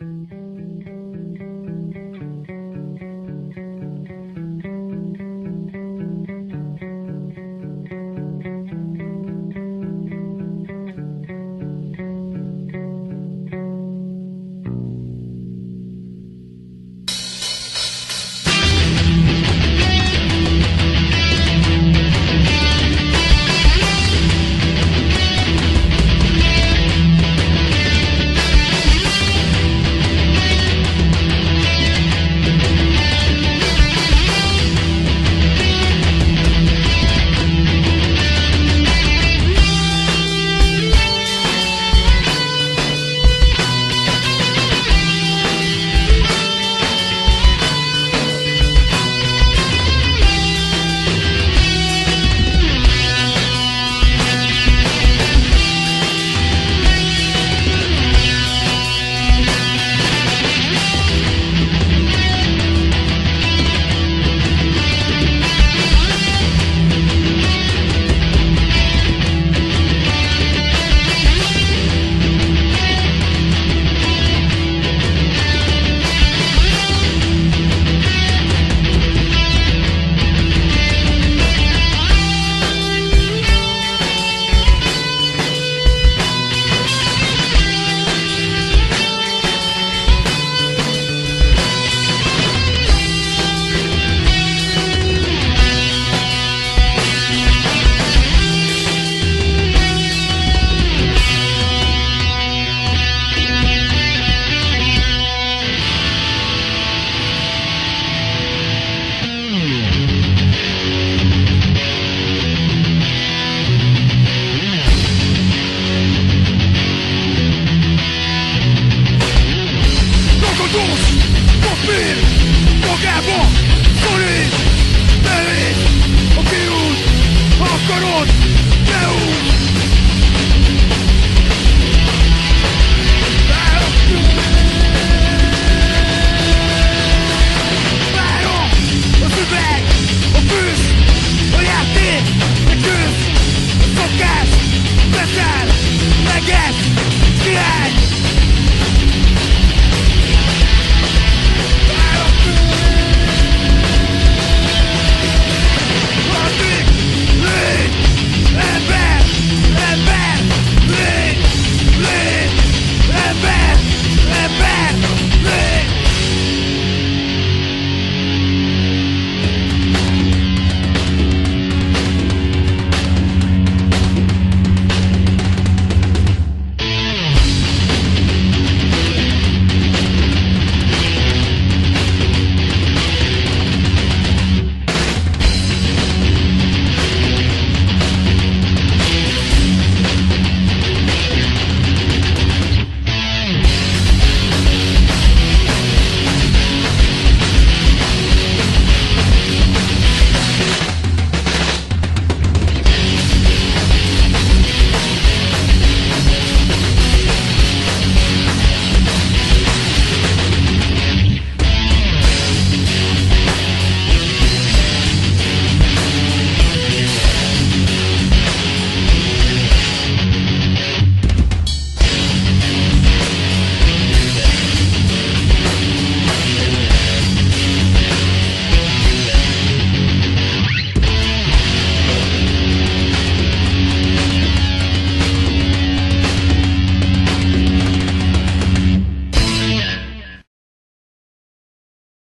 Bye.